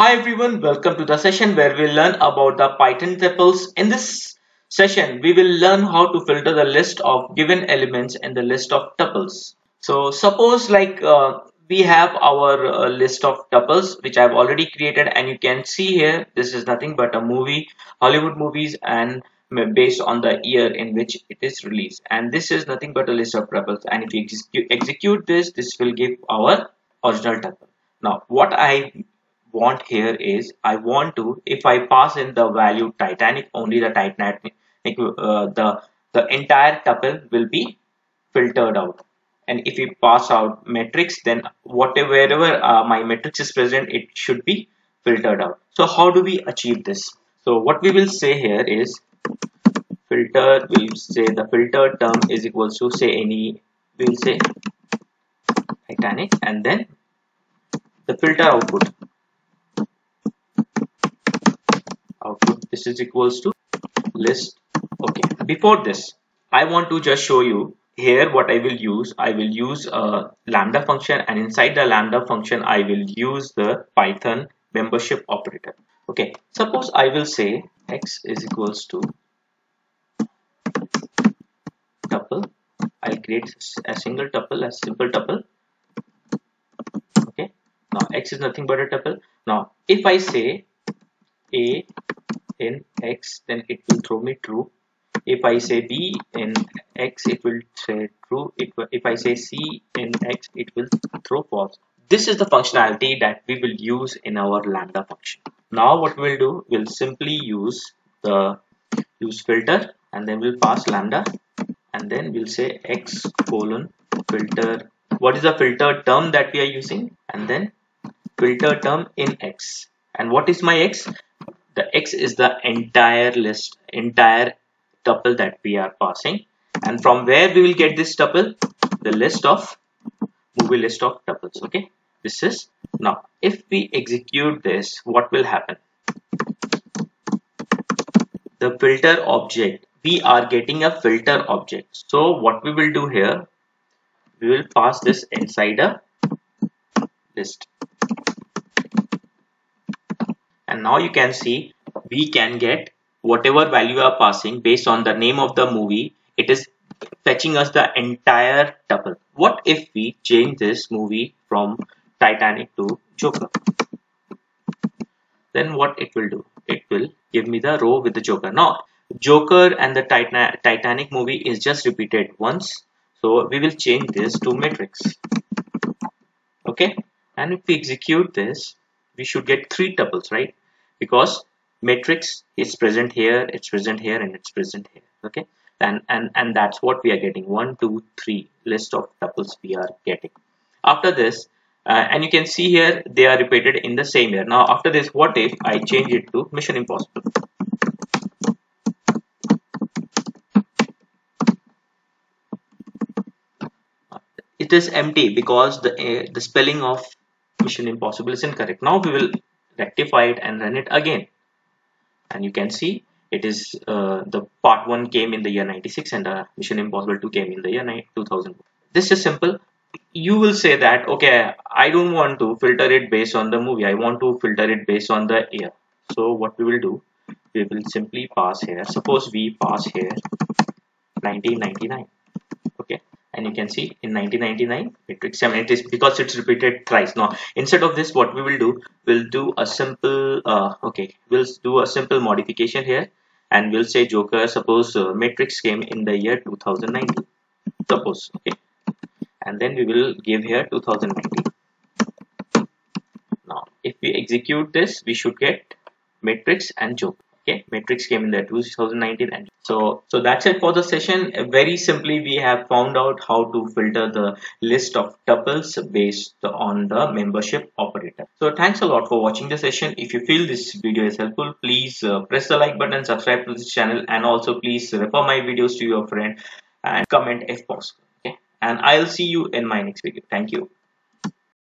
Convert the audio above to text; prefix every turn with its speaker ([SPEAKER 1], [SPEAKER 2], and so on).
[SPEAKER 1] Hi everyone, welcome to the session where we'll learn about the Python tuples. In this session, we will learn how to filter the list of given elements in the list of tuples. So suppose like uh, we have our uh, list of tuples which I've already created and you can see here this is nothing but a movie, Hollywood movies and based on the year in which it is released and this is nothing but a list of tuples and if you execute this this will give our original tuple. Now what I want here is I want to if I pass in the value Titanic only the Titanic uh, the the entire tuple will be filtered out. And if we pass out matrix then whatever wherever uh, my matrix is present it should be filtered out. So how do we achieve this? So what we will say here is filter we'll say the filter term is equals to say any we'll say Titanic and then the filter output output this is equals to list. Okay before this I want to just show you here what I will use. I will use a lambda function and inside the lambda function I will use the python membership operator. Okay suppose I will say x is equals to tuple. I'll create a single tuple a simple tuple. Okay now x is nothing but a tuple. Now if I say a in x then it will throw me true. If I say b in x it will say true. If, if I say c in x it will throw false. This is the functionality that we will use in our lambda function. Now what we'll do we'll simply use the use filter and then we'll pass lambda and then we'll say x colon filter. What is the filter term that we are using? And then filter term in x. And what is my x the x is the entire list entire tuple that we are passing. And from where we will get this tuple? The list of movie list of tuples okay? This is now if we execute this what will happen? The filter object we are getting a filter object. So what we will do here? We will pass this inside a list and now you can see we can get whatever value we are passing based on the name of the movie. It is fetching us the entire tuple. What if we change this movie from titanic to joker? Then what it will do? It will give me the row with the joker. Now joker and the titanic movie is just repeated once. So we will change this to matrix. Okay? And if we execute this we should get three tuples right because matrix is present here it's present here and it's present here okay? And and and that's what we are getting one two three list of tuples we are getting. After this uh, and you can see here they are repeated in the same year. Now after this what if i change it to mission impossible? It is empty because the uh, the spelling of mission impossible is incorrect now we will rectify it and run it again. And you can see it is uh, the part 1 came in the year 96 and uh, mission impossible 2 came in the year 2000 this is simple. You will say that okay i don't want to filter it based on the movie. I want to filter it based on the year. So what we will do we will simply pass here. Suppose we pass here 1999 okay and you can see in 1999 matrix 7 it is because it's repeated thrice. Now instead of this what we will do we'll do a simple uh, okay we'll do a simple modification here and we'll say joker suppose uh, matrix came in the year 2019 suppose okay. And then we will give here 2019 now if we execute this we should get matrix and joker okay matrix came in the 2019 and so so that's it for the session. Very simply we have found out how to filter the list of tuples based on the membership operator. So thanks a lot for watching the session. If you feel this video is helpful please uh, press the like button subscribe to this channel and also please refer my videos to your friend and comment if possible. Okay and i'll see you in my next video. Thank you